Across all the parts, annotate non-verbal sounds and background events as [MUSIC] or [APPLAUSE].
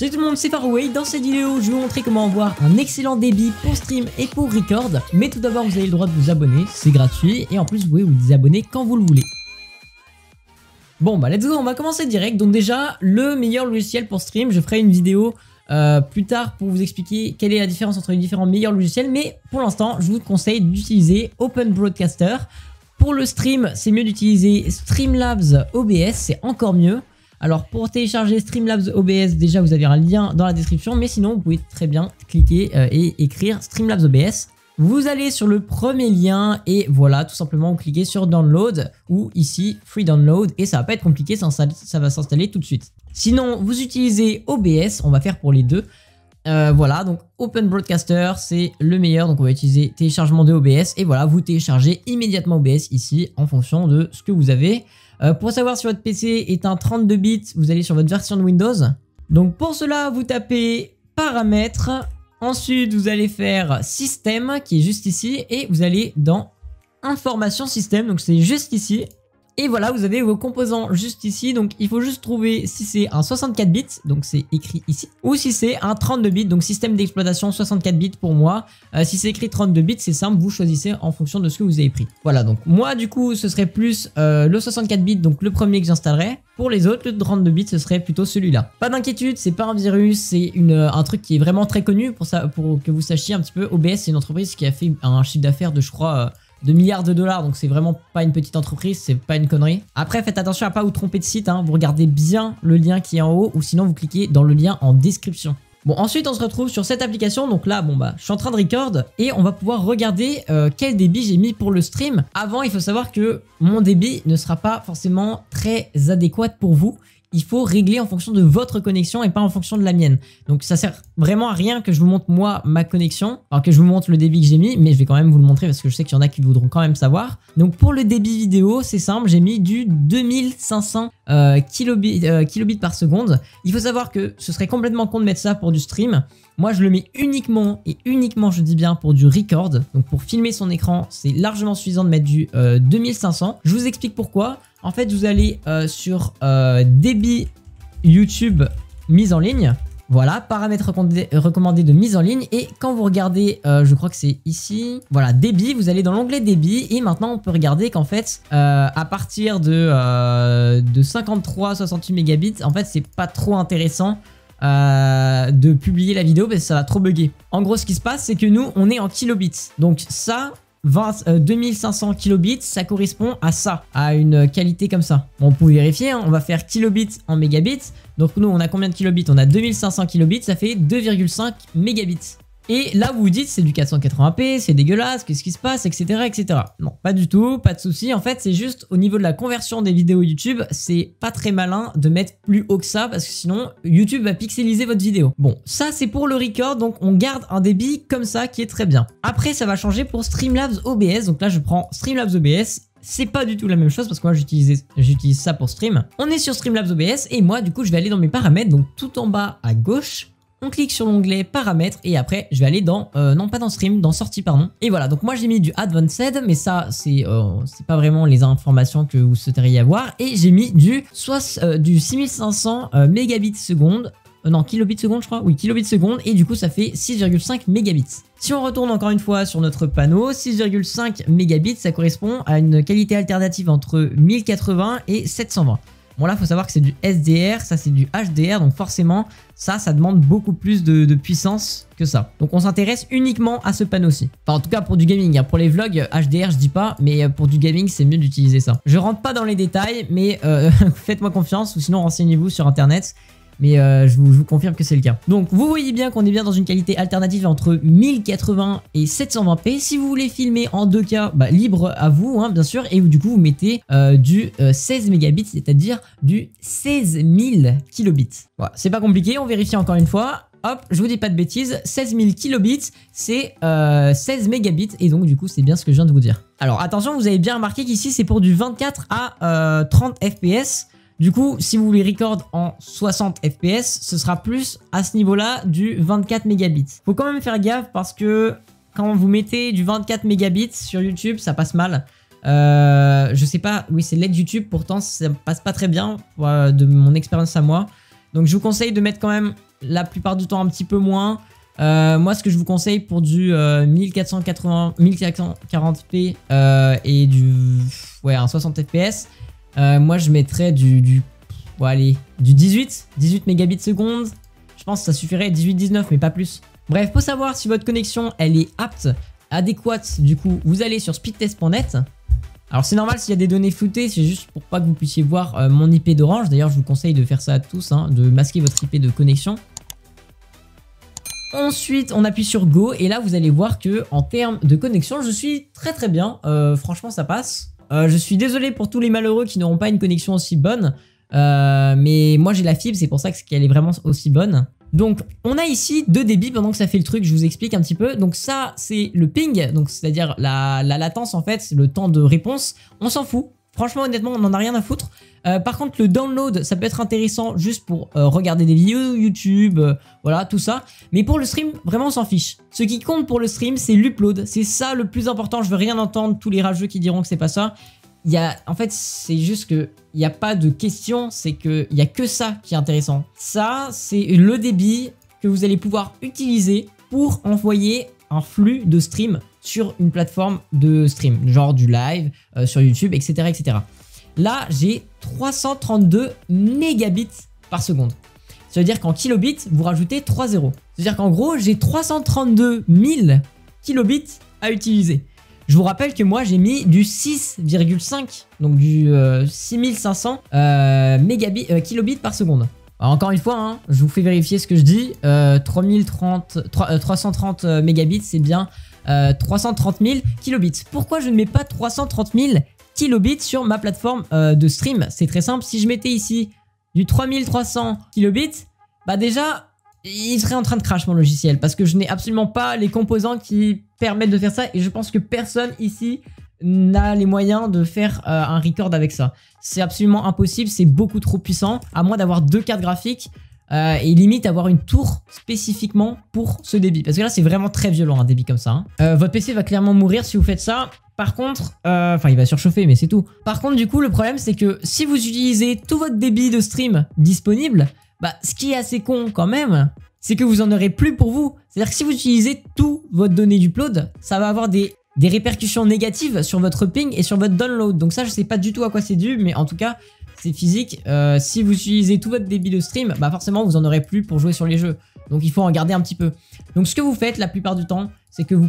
Salut tout le monde, c'est Faraway. Dans cette vidéo, je vais vous montrer comment avoir un excellent débit pour stream et pour record. Mais tout d'abord, vous avez le droit de vous abonner, c'est gratuit. Et en plus, vous pouvez vous désabonner quand vous le voulez. Bon bah let's go, on va commencer direct. Donc déjà, le meilleur logiciel pour stream, je ferai une vidéo euh, plus tard pour vous expliquer quelle est la différence entre les différents meilleurs logiciels. Mais pour l'instant, je vous conseille d'utiliser Open Broadcaster. Pour le stream, c'est mieux d'utiliser Streamlabs OBS, c'est encore mieux. Alors pour télécharger Streamlabs OBS, déjà vous avez un lien dans la description, mais sinon vous pouvez très bien cliquer euh, et écrire Streamlabs OBS. Vous allez sur le premier lien et voilà, tout simplement vous cliquez sur Download ou ici Free Download et ça va pas être compliqué, ça, va s'installer tout de suite. Sinon, vous utilisez OBS, on va faire pour les deux. Euh, voilà, donc Open Broadcaster, c'est le meilleur. Donc on va utiliser téléchargement de OBS. Et voilà, vous téléchargez immédiatement OBS ici en fonction de ce que vous avez. Euh, pour savoir si votre PC est un 32 bits, vous allez sur votre version de Windows. Donc pour cela, vous tapez paramètres. Ensuite, vous allez faire système qui est juste ici. Et vous allez dans information système. Donc c'est juste ici. Et voilà, vous avez vos composants juste ici. Donc, il faut juste trouver si c'est un 64 bits, donc c'est écrit ici, ou si c'est un 32 bits, donc système d'exploitation 64 bits pour moi. Euh, si c'est écrit 32 bits, c'est simple, vous choisissez en fonction de ce que vous avez pris. Voilà, donc moi, du coup, ce serait plus euh, le 64 bits, donc le premier que j'installerai. Pour les autres, le 32 bits, ce serait plutôt celui-là. Pas d'inquiétude, c'est pas un virus, c'est un truc qui est vraiment très connu pour, ça, pour que vous sachiez un petit peu. OBS, c'est une entreprise qui a fait un chiffre d'affaires de, je crois, euh, de milliards de dollars, donc c'est vraiment pas une petite entreprise, c'est pas une connerie. Après, faites attention à pas vous tromper de site, hein. vous regardez bien le lien qui est en haut, ou sinon vous cliquez dans le lien en description. Bon, ensuite on se retrouve sur cette application, donc là, bon bah, je suis en train de record, et on va pouvoir regarder euh, quel débit j'ai mis pour le stream. Avant, il faut savoir que mon débit ne sera pas forcément très adéquat pour vous, il faut régler en fonction de votre connexion et pas en fonction de la mienne. Donc ça sert vraiment à rien que je vous montre moi ma connexion, alors que je vous montre le débit que j'ai mis, mais je vais quand même vous le montrer parce que je sais qu'il y en a qui voudront quand même savoir. Donc pour le débit vidéo, c'est simple, j'ai mis du 2500 euh, kilobits, euh, kilobits par seconde. Il faut savoir que ce serait complètement con de mettre ça pour du stream. Moi, je le mets uniquement, et uniquement, je dis bien, pour du record. Donc, pour filmer son écran, c'est largement suffisant de mettre du 2500. Euh, je vous explique pourquoi. En fait, vous allez euh, sur euh, débit YouTube mise en ligne. Voilà, paramètres recommandés de mise en ligne. Et quand vous regardez, je crois que c'est ici, voilà, débit, vous allez dans l'onglet débit. Et maintenant, on peut regarder qu'en fait, à partir de, de 53-68 mégabits, en fait, c'est pas trop intéressant euh, de publier la vidéo parce que ça va trop bugger. En gros, ce qui se passe, c'est que nous, on est en kilobits. Donc ça, 20, 2500 euh, kilobits, ça correspond à ça, à une qualité comme ça. on peut vérifier, hein. on va faire kilobits en mégabits. Donc nous, on a combien de kilobits? On a 2500 kilobits, ça fait 2,5 mégabits. Et là, vous vous dites, c'est du 480p, c'est dégueulasse, qu'est-ce qui se passe, etc., etc. Non, pas du tout, pas de souci. En fait, c'est juste au niveau de la conversion des vidéos YouTube, c'est pas très malin de mettre plus haut que ça parce que sinon, YouTube va pixeliser votre vidéo. Bon, ça, c'est pour le record, donc on garde un débit comme ça qui est très bien. Après, ça va changer pour Streamlabs OBS. Donc là, je prends Streamlabs OBS c'est pas du tout la même chose parce que moi j'utilise ça pour stream. On est sur Streamlabs OBS et moi du coup je vais aller dans mes paramètres donc tout en bas à gauche on clique sur l'onglet paramètres et après je vais aller dans, euh, non pas dans stream, dans sortie pardon. Et voilà, donc moi j'ai mis du advanced, mais ça c'est euh, pas vraiment les informations que vous souhaiteriez avoir. Et j'ai mis du, soit, euh, du 6500 mégabits seconde, non kilobits seconde je crois, oui kilobits seconde et du coup ça fait 6,5 mégabits. Si on retourne encore une fois sur notre panneau, 6,5 mégabits ça correspond à une qualité alternative entre 1080 et 720. Bon là, faut savoir que c'est du SDR, ça c'est du HDR, donc forcément, ça, ça demande beaucoup plus de, puissance que ça. Donc on s'intéresse uniquement à ce panneau-ci. Enfin, en tout cas pour du gaming, hein. pour les vlogs, HDR je dis pas, mais pour du gaming c'est mieux d'utiliser ça. Je rentre pas dans les détails, mais euh, [LAUGHS] faites-moi confiance ou sinon renseignez-vous sur internet mais euh, je, vous, confirme que c'est le cas. Donc vous voyez bien qu'on est bien dans une qualité alternative entre 1080 et 720p. Si vous voulez filmer en 2K, bah, libre à vous, hein, bien sûr, et du coup vous mettez euh, du 16 euh, mégabits, c'est-à-dire du 16 000 kilobits. Voilà, c'est pas compliqué, on vérifie encore une fois. Hop, je vous dis pas de bêtises, 16 000 kilobits, c'est 16 mégabits, et donc du coup c'est bien ce que je viens de vous dire. Alors attention, vous avez bien remarqué qu'ici c'est pour du 24 à 30 fps, du coup, si vous voulez record en 60 fps, ce sera plus à ce niveau-là du 24 mégabits. Faut quand même faire gaffe parce que quand vous mettez du 24 mégabits sur YouTube, ça passe mal. Euh, je sais pas, oui c'est l'aide YouTube, pourtant ça passe pas très bien euh, de mon expérience à moi. Donc je vous conseille de mettre quand même la plupart du temps un petit peu moins. Euh, moi, ce que je vous conseille pour du 1480, 1440p et du ouais, un 60 fps, moi je mettrais du, du, allez, du 18, 18 mégabits seconde. Je pense que ça suffirait 18-19, mais pas plus. Bref, pour savoir si votre connexion elle est apte, adéquate, du coup, vous allez sur speedtest.net. Alors c'est normal s'il y a des données floutées, c'est juste pour pas que vous puissiez voir euh, mon IP d'Orange. D'ailleurs, je vous conseille de faire ça à tous, hein, de masquer votre IP de connexion. Ensuite, on appuie sur Go et là, vous allez voir que en termes de connexion, je suis très très bien. Euh, franchement, ça passe. Euh, je suis désolé pour tous les malheureux qui n'auront pas une connexion aussi bonne. mais moi, j'ai la fibre, c'est pour ça qu'elle est vraiment aussi bonne. Donc on a ici deux débits pendant que ça fait le truc, je vous explique un petit peu. Donc ça c'est le ping, donc c'est-à-dire la, latence en fait, le temps de réponse, on s'en fout. Franchement honnêtement on en a rien à foutre. Euh, par contre le download ça peut être intéressant juste pour euh, regarder des vidéos YouTube, euh, voilà tout ça. Mais pour le stream vraiment on s'en fiche. Ce qui compte pour le stream c'est l'upload, c'est ça le plus important, je veux rien entendre tous les rageux qui diront que c'est pas ça y a, en fait, c'est juste que il n'y a pas de question, c'est que il y a que ça qui est intéressant. Ça, c'est le débit que vous allez pouvoir utiliser pour envoyer un flux de stream sur une plateforme de stream, genre du live, euh, sur YouTube, etc., etc. Là, j'ai 332 mégabits par seconde. Ça veut dire qu'en kilobits, vous rajoutez 3 zéros. C'est-à-dire qu'en gros, j'ai 332 000 kilobits à utiliser. Je vous rappelle que moi j'ai mis du 6,5, donc du 6500 euh, euh, mégabits, euh, kilobits par seconde. encore une fois, hein, je vous fais vérifier ce que je dis. 3030, 330 mégabits, c'est bien 330 000 kilobits. Pourquoi je ne mets pas 330 000 kilobits sur ma plateforme de stream? C'est très simple. Si je mettais ici du 3300 kilobits, bah déjà, il serait en train de crash mon logiciel parce que je n'ai absolument pas les composants qui permettent de faire ça et je pense que personne ici n'a les moyens de faire euh, un record avec ça. C'est absolument impossible, c'est beaucoup trop puissant, à moins d'avoir deux cartes graphiques euh, et limite avoir une tour spécifiquement pour ce débit. Parce que là, c'est vraiment très violent un débit comme ça. Hein. Euh, votre PC va clairement mourir si vous faites ça. Par contre, enfin il va surchauffer mais c'est tout. Par contre du coup le problème c'est que si vous utilisez tout votre débit de stream disponible, bah, ce qui est assez con quand même, c'est que vous en aurez plus pour vous. C'est-à-dire que si vous utilisez tout votre donnée d'upload, ça va avoir des, des répercussions négatives sur votre ping et sur votre download. Donc ça, je sais pas du tout à quoi c'est dû, mais en tout cas, c'est physique. Euh, si vous utilisez tout votre débit de stream, bah forcément, vous en aurez plus pour jouer sur les jeux. Donc il faut en garder un petit peu. Donc ce que vous faites la plupart du temps, c'est que vous,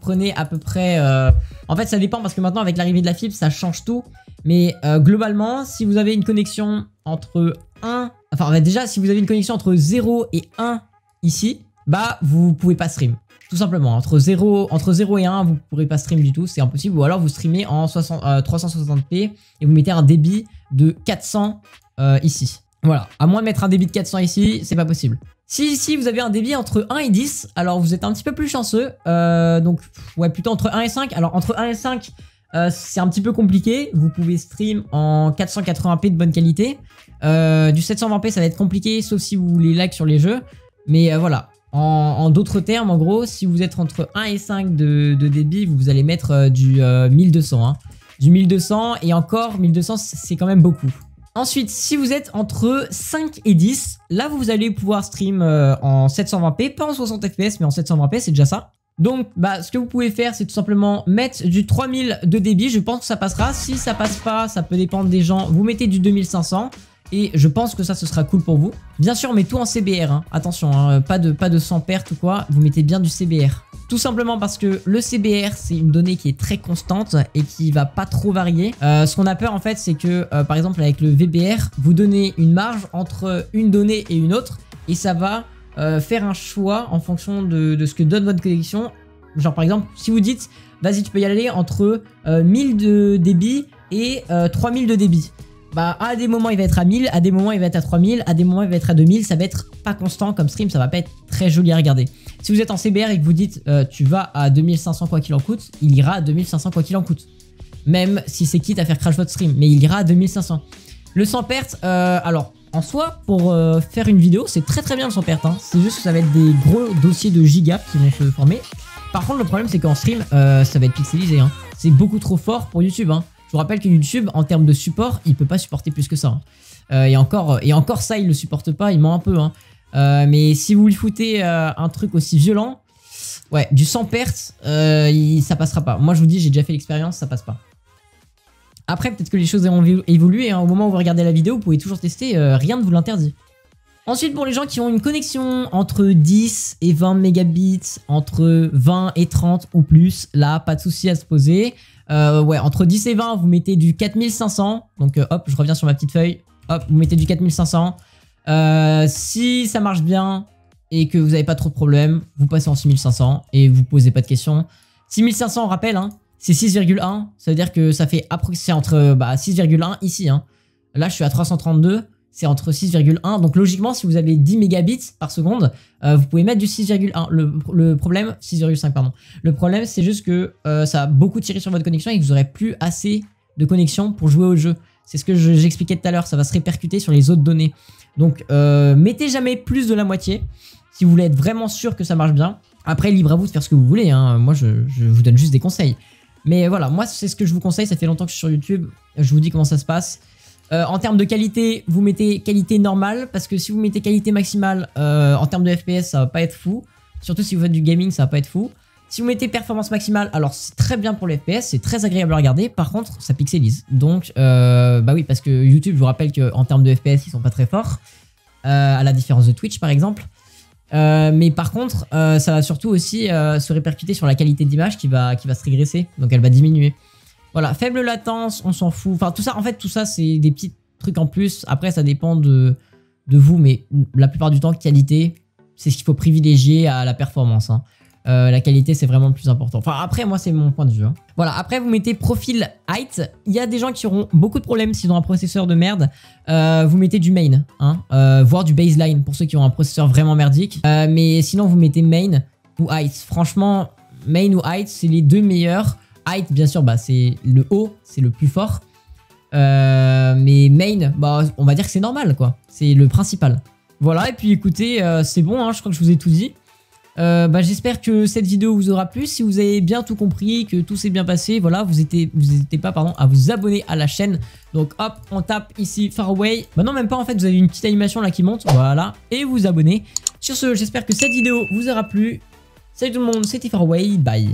prenez à peu près... Euh, en fait, ça dépend parce que maintenant, avec l'arrivée de la fibre, ça change tout. Mais euh, globalement, si vous avez une connexion entre 1 Enfin, déjà, si vous avez une connexion entre 0 et 1 ici, bah, vous pouvez pas stream. Tout simplement, entre 0, entre 0 et 1, vous pourrez pas stream du tout, c'est impossible. Ou alors vous streamez en 360p euh, et vous mettez un débit de 400 euh, ici. Voilà, à moins de mettre un débit de 400 ici, c'est pas possible. Si ici vous avez un débit entre 1 et 10, alors vous êtes un petit peu plus chanceux. Euh, donc, ouais, plutôt entre 1 et 5. Alors, entre 1 et 5, euh, c'est un petit peu compliqué. Vous pouvez stream en 480p de bonne qualité. Du 720p, ça va être compliqué, sauf si vous voulez lag sur les jeux. Mais voilà. En, d'autres termes, en gros, si vous êtes entre 1 et 5 de, débit, vous allez mettre du 1200. Hein. Du 1200 et encore, 1200, c'est quand même beaucoup. Ensuite, si vous êtes entre 5 et 10, là vous allez pouvoir stream en 720p, pas en 60 fps, mais en 720p, c'est déjà ça. Donc, bah, ce que vous pouvez faire, c'est tout simplement mettre du 3000 de débit. Je pense que ça passera. Si ça passe pas, ça peut dépendre des gens. Vous mettez du 2500. Et je pense que ça, ce sera cool pour vous. Bien sûr, mais tout en CBR. Hein. Attention, hein, pas, de, pas de 100 pertes ou quoi. Vous mettez bien du CBR. Tout simplement parce que le CBR, c'est une donnée qui est très constante et qui va pas trop varier. Euh, ce qu'on a peur, en fait, c'est que, euh, par exemple, avec le VBR, vous donnez une marge entre une donnée et une autre. Et ça va euh, faire un choix en fonction de, ce que donne votre connexion. Genre par exemple, si vous dites, vas-y tu peux y aller entre 1000 euh, de débit et 3000 euh, de débit. Bah à des moments il va être à 1000, à des moments il va être à 3000, à des moments il va être à 2000, ça va être pas constant comme stream, ça va pas être très joli à regarder. Si vous êtes en CBR et que vous dites tu vas à 2500 quoi qu'il en coûte, il ira à 2500 quoi qu'il en coûte. Même si c'est quitte à faire crash votre stream, mais il ira à 2500. Le sans perte, alors en soi, pour euh, faire une vidéo, c'est très très bien le sans perte. Hein. C'est juste que ça va être des gros dossiers de gigas qui vont se former. Par contre, le problème, c'est qu'en stream, euh, ça va être pixelisé. Hein. C'est beaucoup trop fort pour YouTube. Hein. Je vous rappelle que YouTube, en termes de support, il peut pas supporter plus que ça. Euh, et, encore, et encore ça, il le supporte pas, il ment un peu. Euh, mais si vous lui foutez euh, un truc aussi violent, ouais, du sans perte, ça passera pas. Moi, je vous dis, j'ai déjà fait l'expérience, ça passe pas. Après, peut-être que les choses ont évolué. Hein. Au moment où vous regardez la vidéo, vous pouvez toujours tester, rien ne vous l'interdit. Ensuite, pour les gens qui ont une connexion entre 10 et 20 mégabits, entre 20 et 30 ou plus, là, pas de souci à se poser. ouais, entre 10 et 20, vous mettez du 4500. Donc, hop, je reviens sur ma petite feuille. Hop, vous mettez du 4500. Euh, si ça marche bien et que vous n'avez pas trop de problèmes, vous passez en 6500 et vous posez pas de questions. 6500, on rappelle, hein, c'est 6,1. Ça veut dire que ça fait c'est entre bah, 6,1 ici. Hein. Là, je suis à 332. C'est entre 6,1. Donc logiquement, si vous avez 10 mégabits par seconde, euh, vous pouvez mettre du 6,1. Le, problème, 6,5 pardon. Le problème, c'est juste que euh, ça a beaucoup tiré sur votre connexion et que vous aurez plus assez de connexion pour jouer au jeu. C'est ce que j'expliquais tout à l'heure. Ça va se répercuter sur les autres données. Donc, euh, mettez jamais plus de la moitié si vous voulez être vraiment sûr que ça marche bien. Après, libre à vous de faire ce que vous voulez. Hein. Moi, je, vous donne juste des conseils. Mais voilà, moi, c'est ce que je vous conseille. Ça fait longtemps que je suis sur YouTube. Je vous dis comment ça se passe. Euh, en termes de qualité, vous mettez qualité normale. Parce que si vous mettez qualité maximale, euh, en termes de FPS, ça va pas être fou. Surtout si vous faites du gaming, ça va pas être fou. Si vous mettez performance maximale, alors c'est très bien pour les FPS, c'est très agréable à regarder. Par contre, ça pixelise. Donc, euh, bah oui, parce que YouTube, je vous rappelle qu'en termes de FPS, ils sont pas très forts. À la différence de Twitch, par exemple. Mais par contre, ça va surtout aussi se répercuter sur la qualité d'image qui va, qui va se régresser. Donc, elle va diminuer. Voilà, faible latence, on s'en fout. Enfin, tout ça, en fait, tout ça, c'est des petits trucs en plus. Après, ça dépend de, vous, mais la plupart du temps, qualité, c'est ce qu'il faut privilégier à la performance. Hein. Euh, la qualité c'est vraiment le plus important. Enfin après moi c'est mon point de vue. Hein. Voilà après vous mettez profil height. Il y a des gens qui auront beaucoup de problèmes s'ils ont un processeur de merde. Euh, vous mettez du main, hein, euh, voire du baseline pour ceux qui ont un processeur vraiment merdique. mais sinon vous mettez main ou height. Franchement main ou height c'est les deux meilleurs. Bien sûr bah, c'est le haut, c'est le plus fort. mais main bah on va dire que c'est normal quoi. C'est le principal. Voilà et puis écoutez c'est bon hein, je crois que je vous ai tout dit. Euh, bah, j'espère que cette vidéo vous aura plu. Si vous avez bien tout compris, que tout s'est bien passé, voilà, vous n'hésitez pas pardon, à vous abonner à la chaîne. Donc hop, on tape ici Far Away. Bah non, même pas en fait, vous avez une petite animation là qui monte, voilà, et vous abonnez. Sur ce, j'espère que cette vidéo vous aura plu. Salut tout le monde, c'était Far Away, bye